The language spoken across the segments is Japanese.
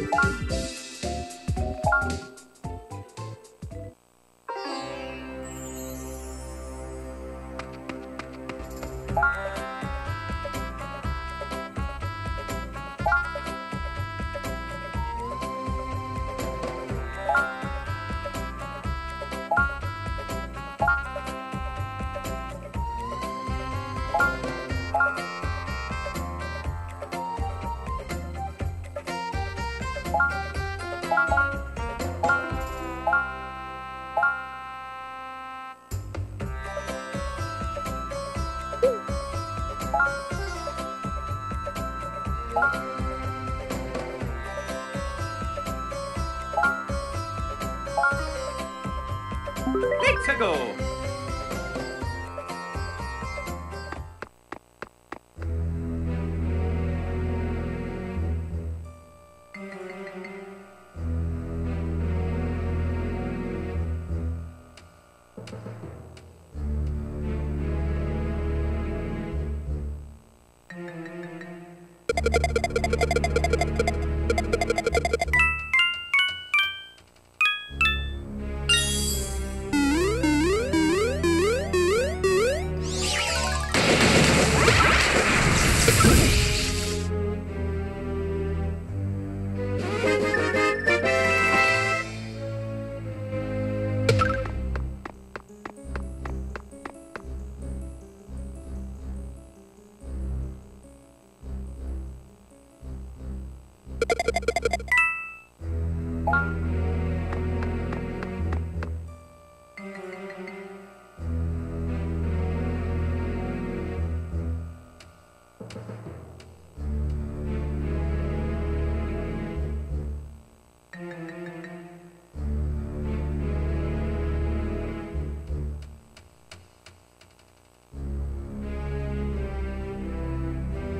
Música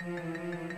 Mm-hmm.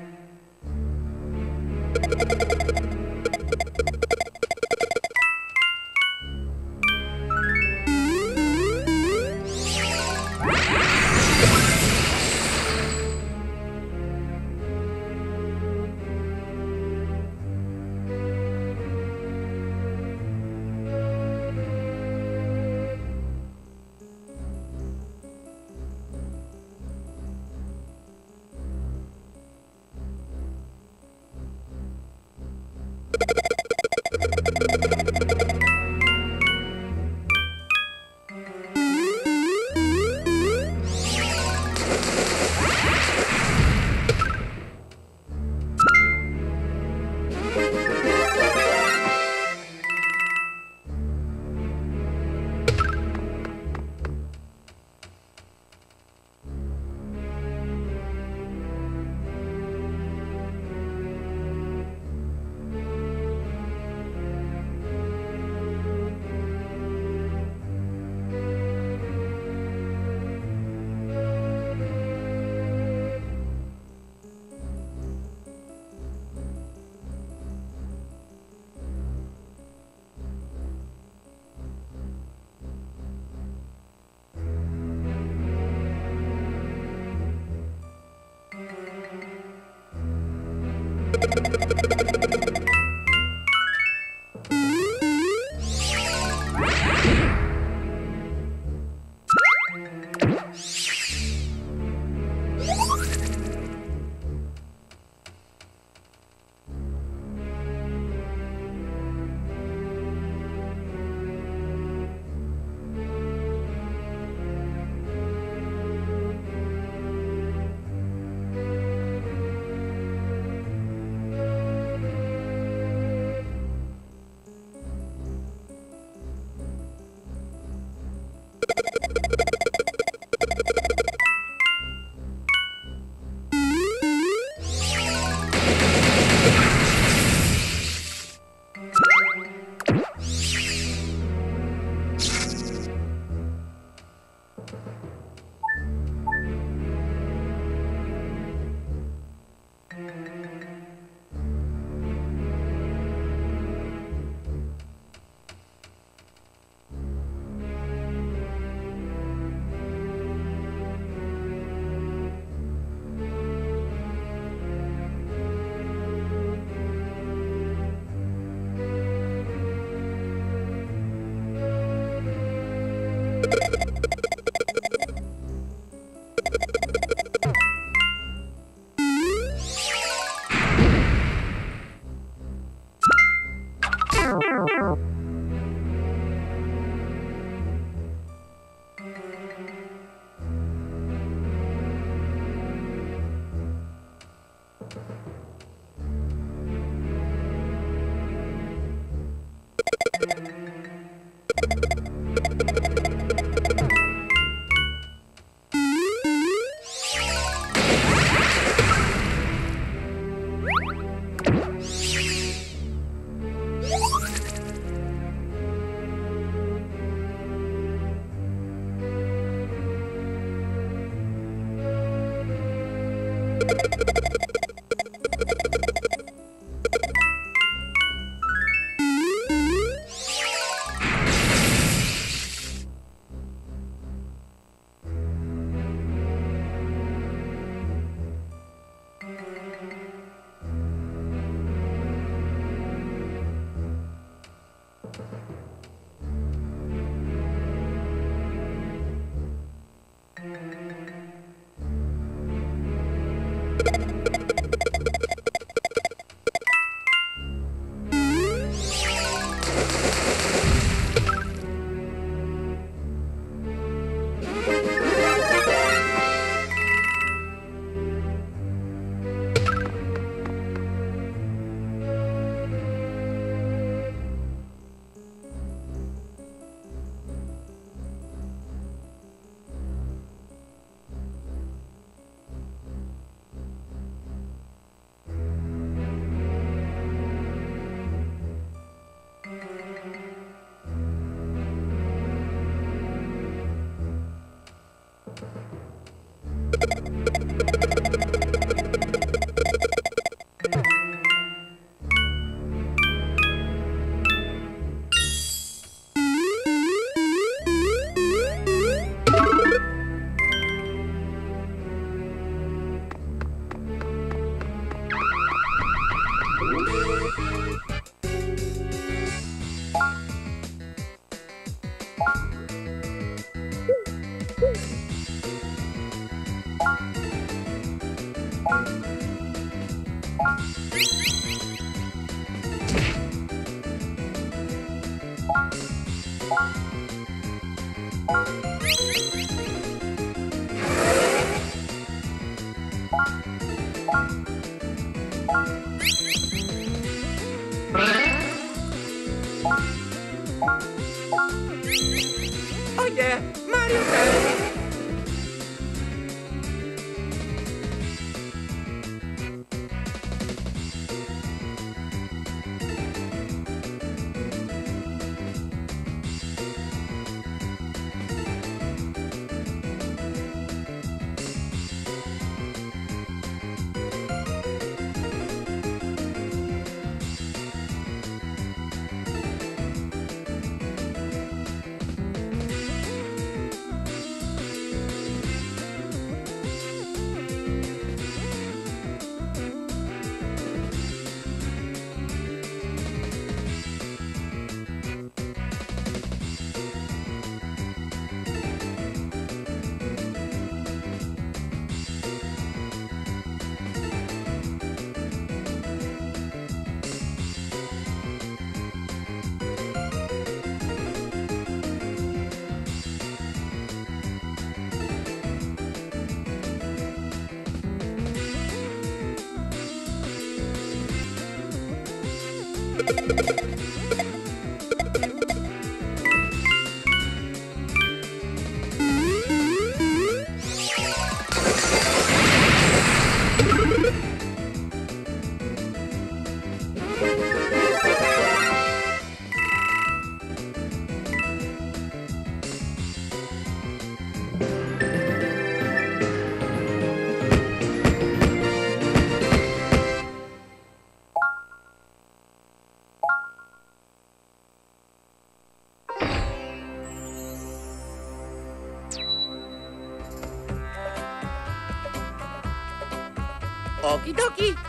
Okie dokie.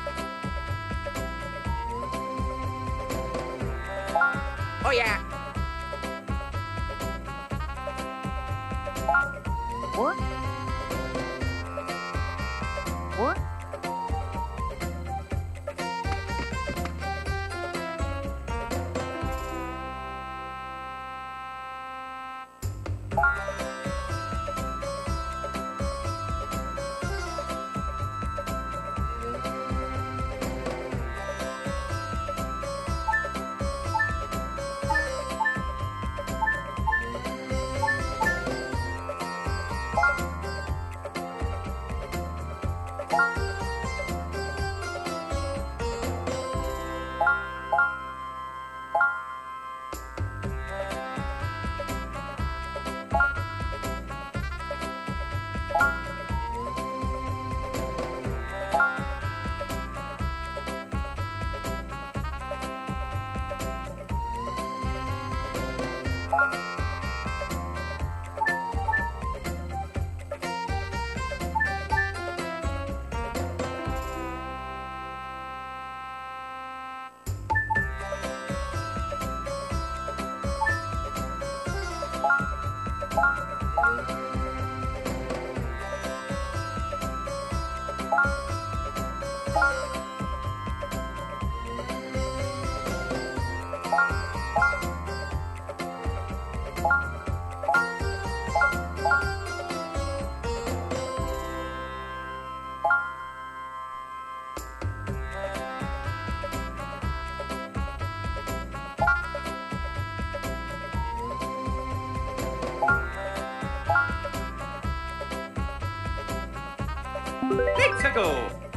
Let's go.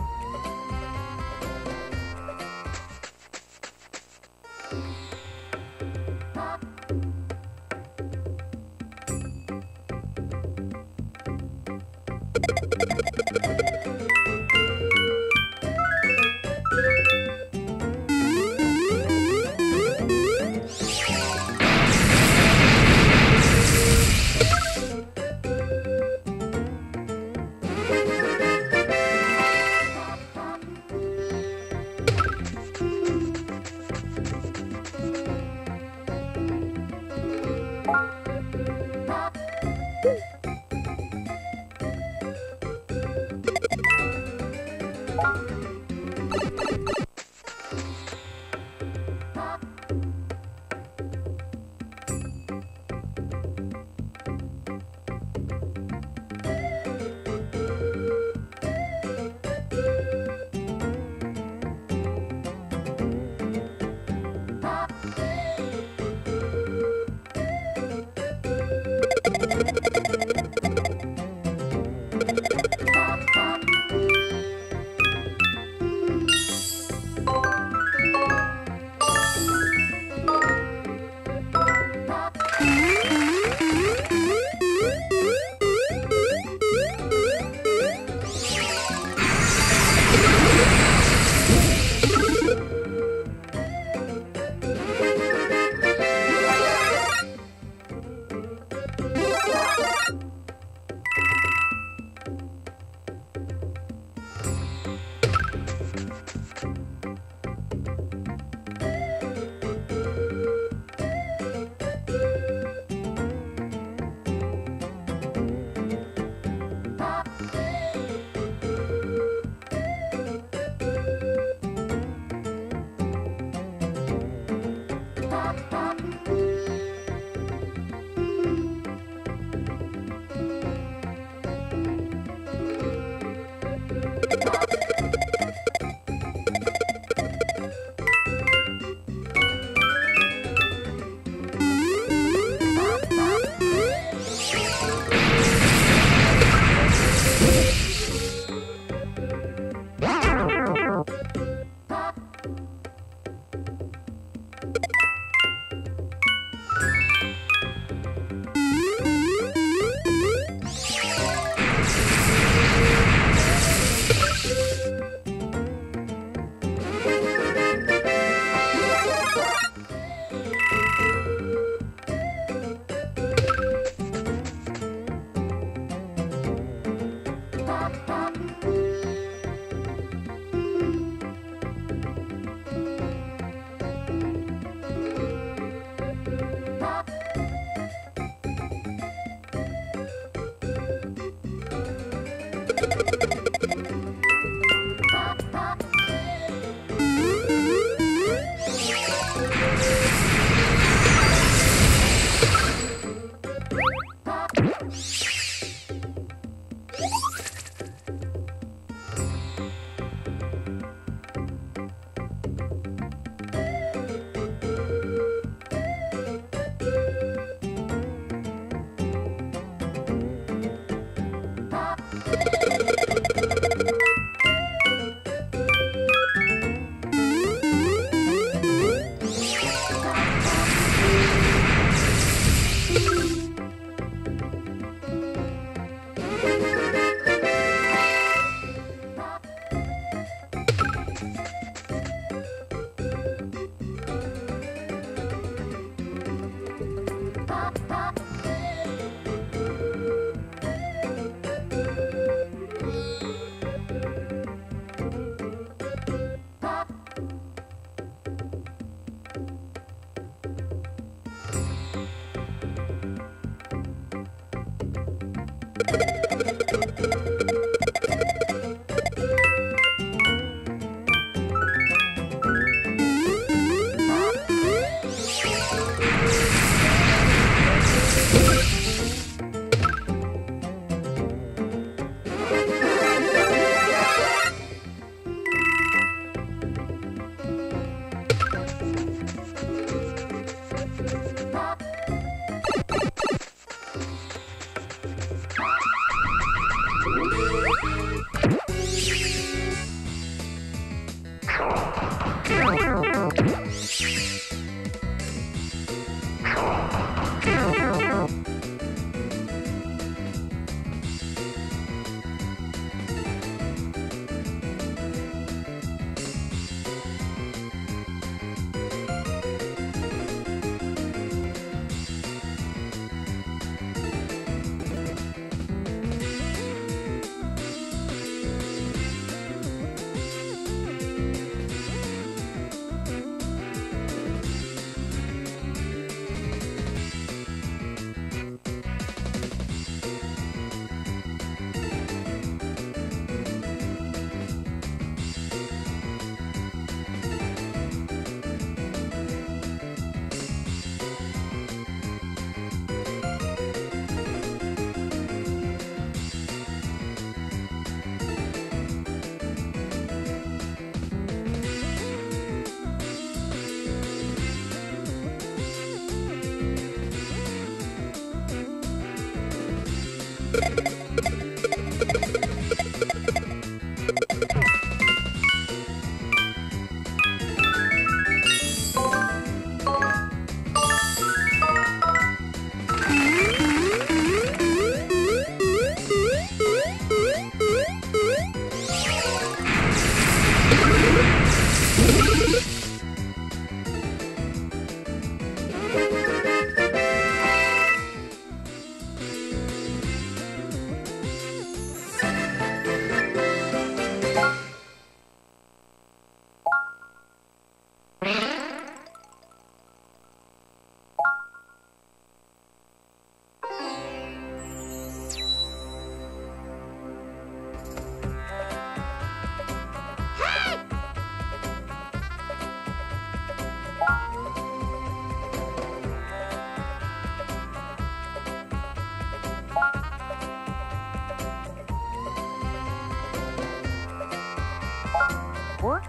What?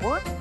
What?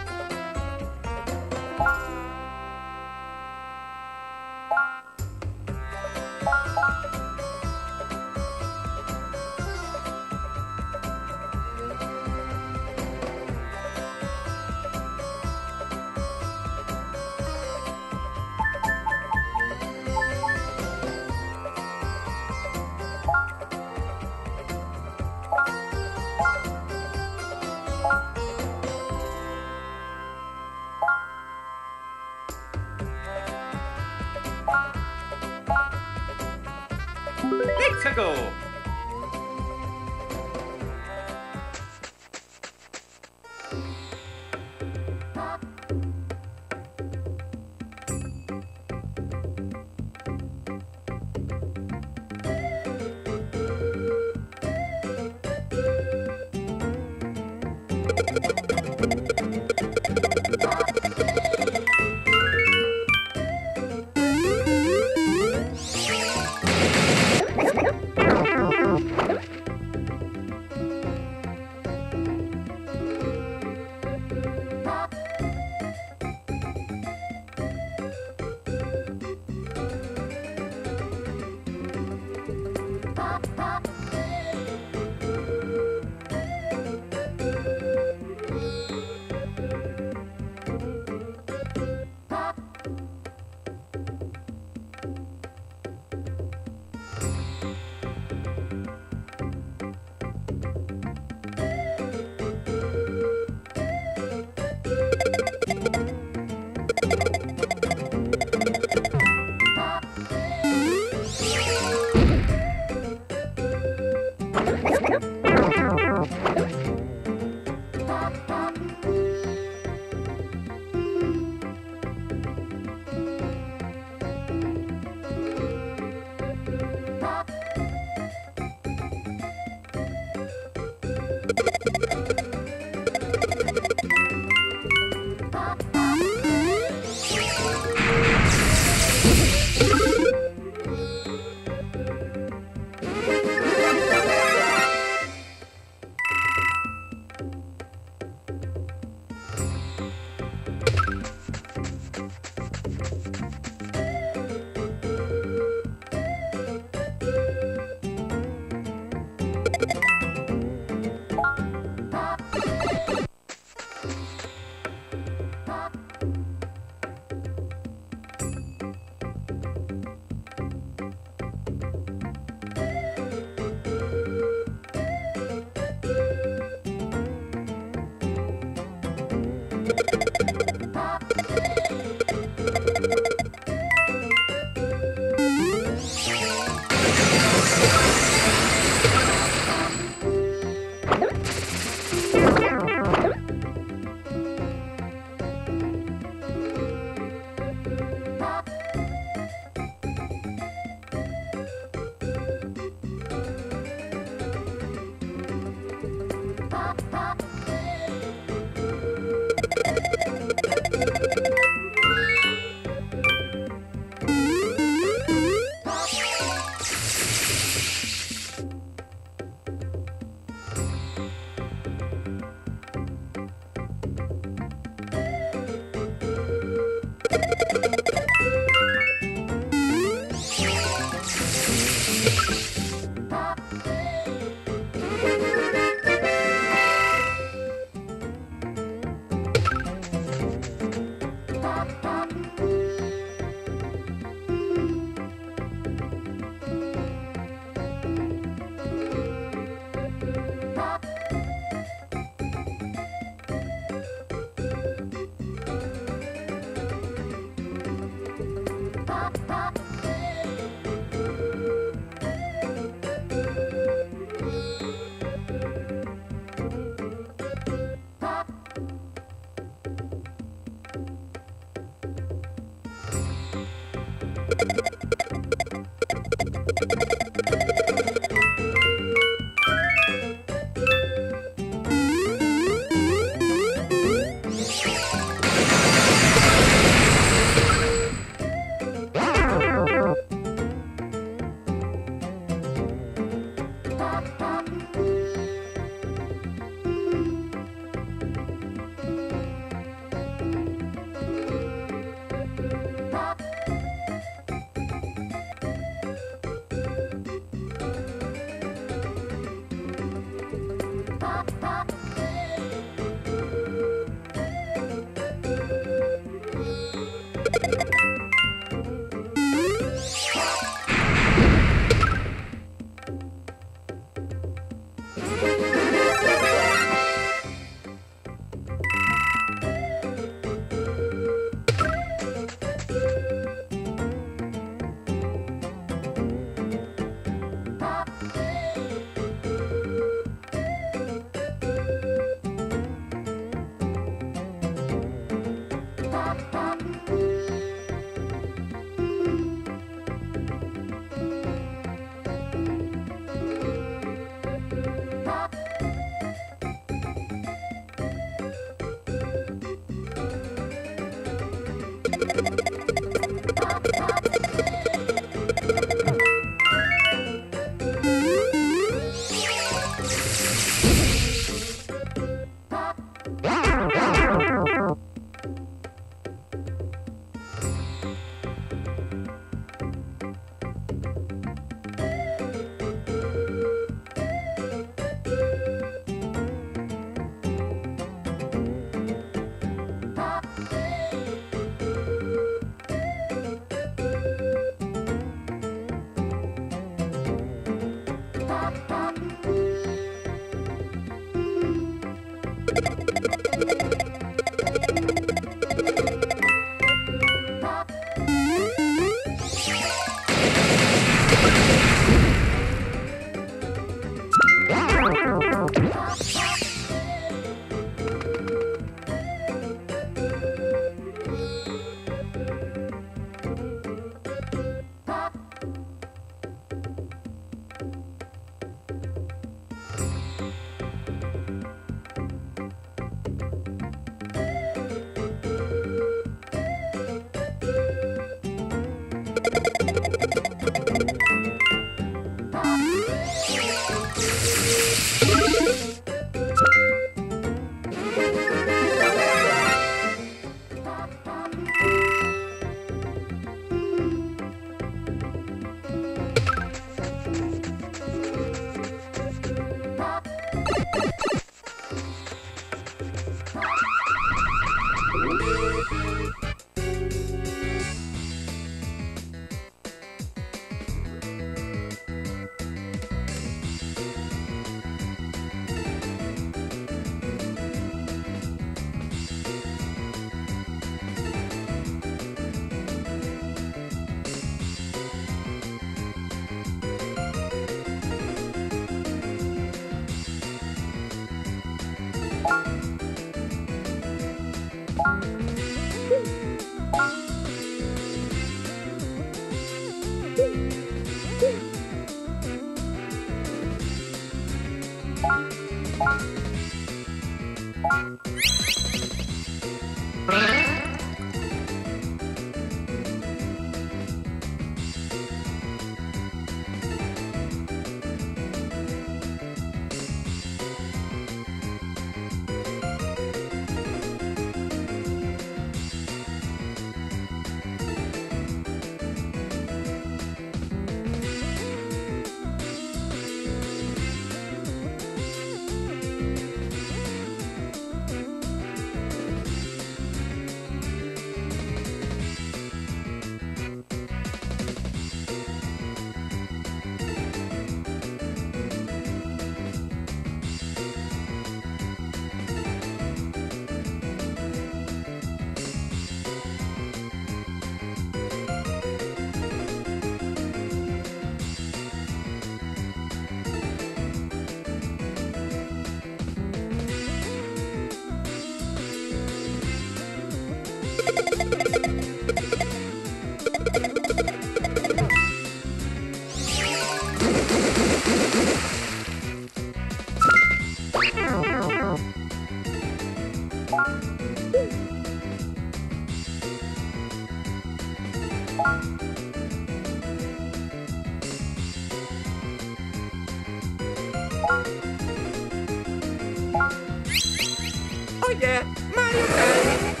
Saja, Mario Kart.